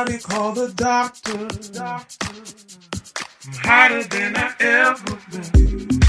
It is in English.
somebody call the doctor. doctor. I'm hotter than I ever been.